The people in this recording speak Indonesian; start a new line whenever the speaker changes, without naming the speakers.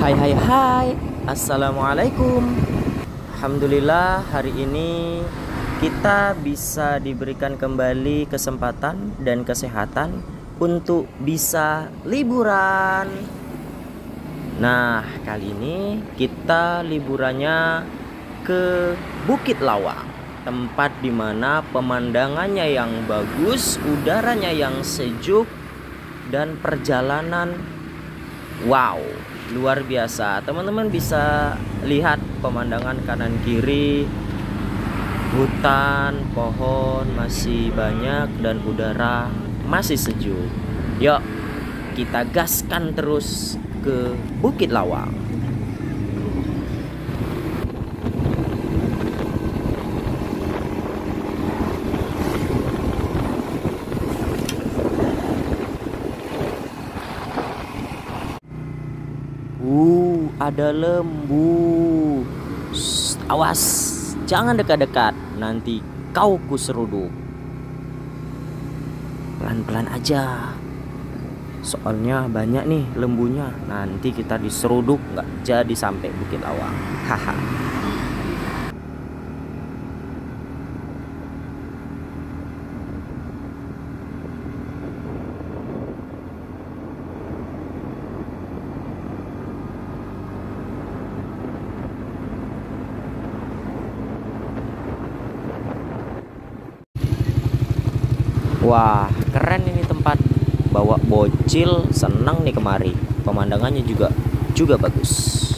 Hai hai hai. Assalamualaikum. Alhamdulillah hari ini kita bisa diberikan kembali kesempatan dan kesehatan untuk bisa liburan. Nah kali ini kita liburannya ke Bukit Lawang Tempat di mana pemandangannya yang bagus, udaranya yang sejuk Dan perjalanan wow luar biasa. Teman-teman bisa lihat pemandangan kanan kiri. Hutan pohon masih banyak dan udara masih sejuk. Yuk kita gaskan terus ke Bukit Lawang Uh, ada lembu. Shh, awas, jangan dekat-dekat. Nanti kau kuseruduk. Pelan-pelan aja. Soalnya banyak nih lembunya. Nanti kita diseruduk nggak jadi sampai Bukit Lawang. Haha. Wah, keren ini tempat. Bawa bocil senang nih kemari. Pemandangannya juga juga bagus.